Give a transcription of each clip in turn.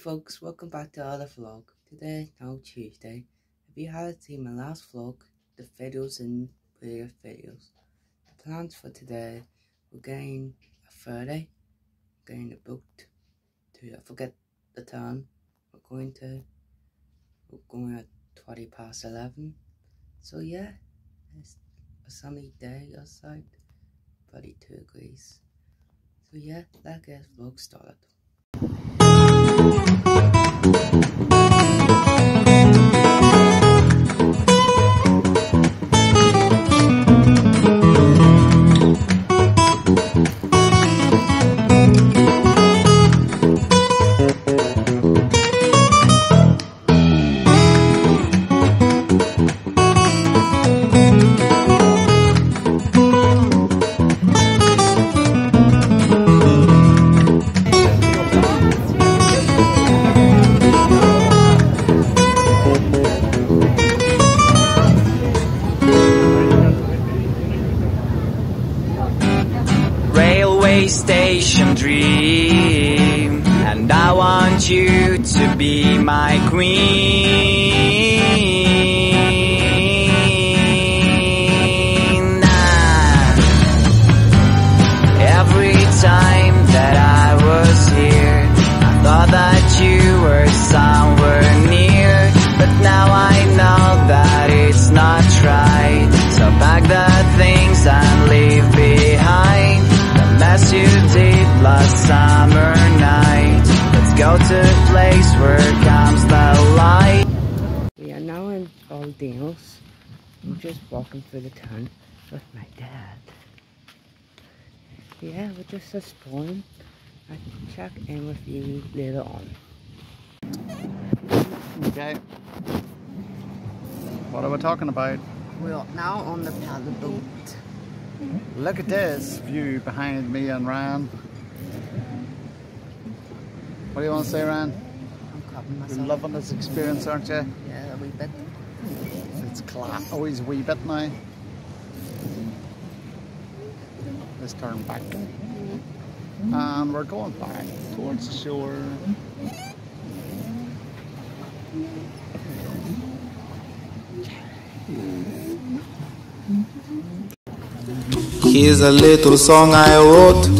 folks, welcome back to another vlog. Today, now Tuesday. If you haven't seen my last vlog, the videos in previous videos. The plans for today, we're going a Friday. We're going to booked to, I forget the time. We're going to, we're going at 20 past 11. So yeah, it's a sunny day outside, 32 degrees. So yeah, let's get vlog started. Música you to be my queen. Go to a place where comes the light. We are now in Old Dales. I'm just walking through the town with my dad. Yeah, we're just exploring. I'll check in with you later on. Okay. What are we talking about? We're now on the paddle boat. Look at this view behind me and Ryan. What do you want to say, Ryan? I'm covering You're loving this experience, aren't you? Yeah, a wee bit. It's class. Always a wee bit now. Let's turn back. And we're going back towards the shore. Here's a little song I wrote.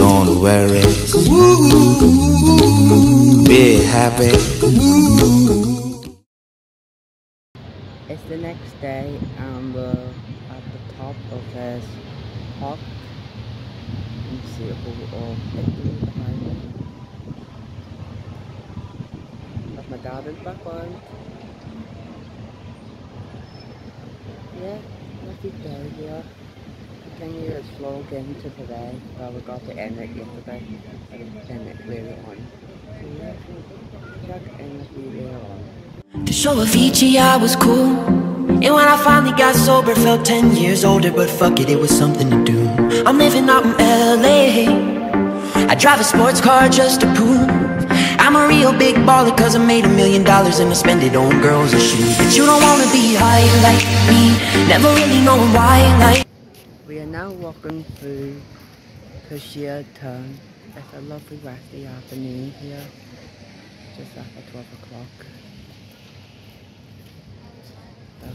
Don't worry. Be happy. It's the next day and we're at the top of this park. You can see a whole of Italy behind me. That's my dad in the background. Yeah, lucky day here. Continue its vlog into today, but we got to end it yesterday. I end it later on. So yeah, check in with you later on. To show Avicii I was cool And when I finally got sober Felt 10 years older But fuck it, it was something to do I'm living out in LA I drive a sports car just to prove I'm a real big baller Cause I made a million dollars And I spend it on girls and shoes But you don't wanna be high like me Never really knowing why like now walking through Kashia town. It's a lovely rusty afternoon here, just after 12 o'clock. Oh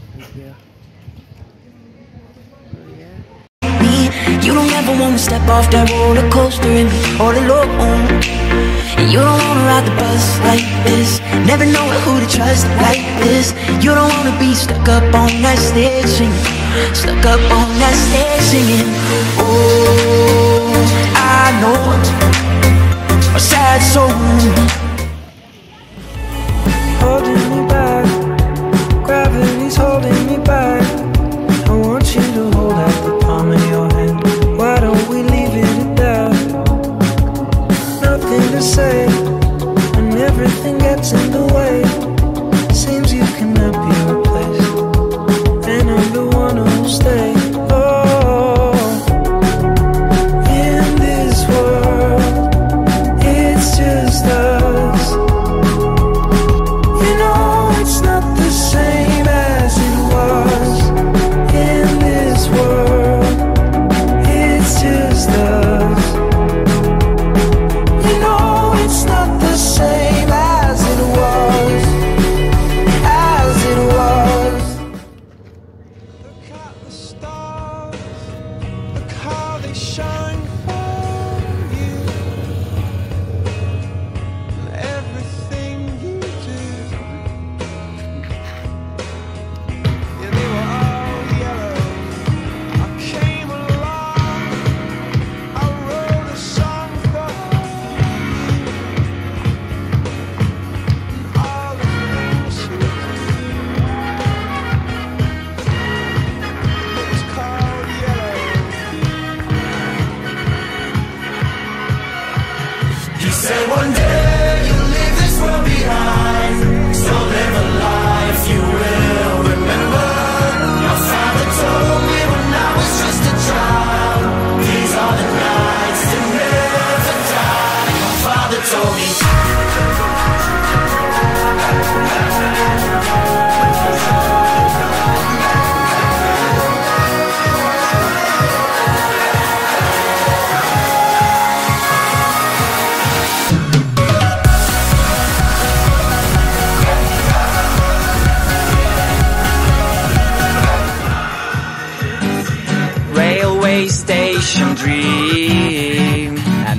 You don't ever wanna step off that roller coaster And be all alone And you don't wanna ride the bus like this Never know who to trust like this. You don't wanna be stuck up on that stage singing Stuck up on that stage singing. Oh, I know. A sad soul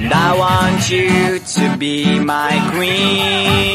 And I want you to be my queen.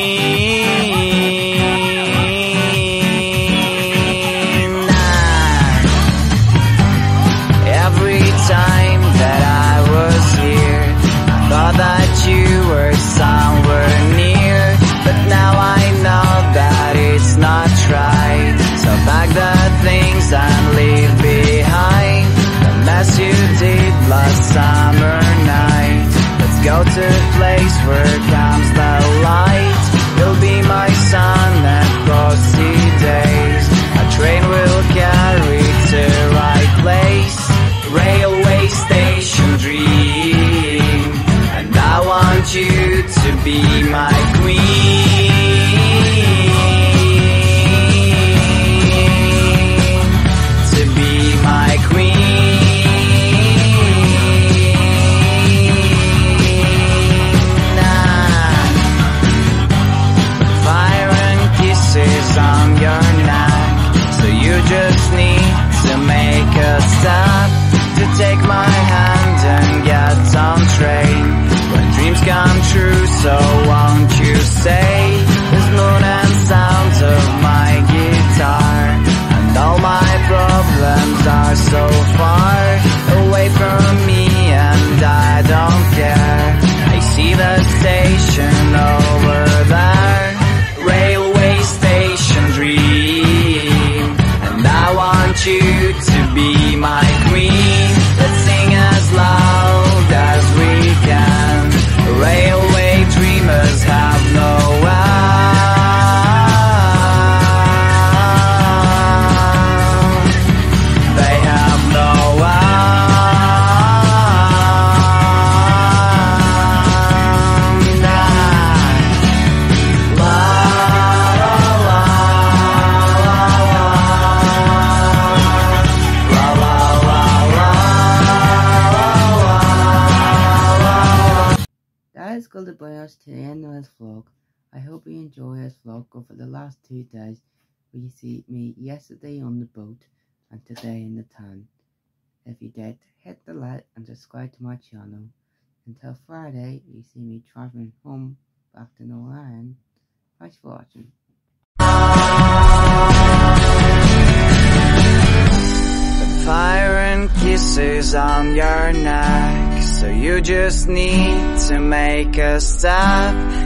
gonna bring us to the end of this vlog. I hope you enjoy this vlog over the last two days where you see me yesterday on the boat and today in the tan. If you did, hit the like and subscribe to my channel. Until Friday, you see me travelling home back to Northern Ireland. Thanks for watching. Fire and kisses on your neck. So you just need to make a stop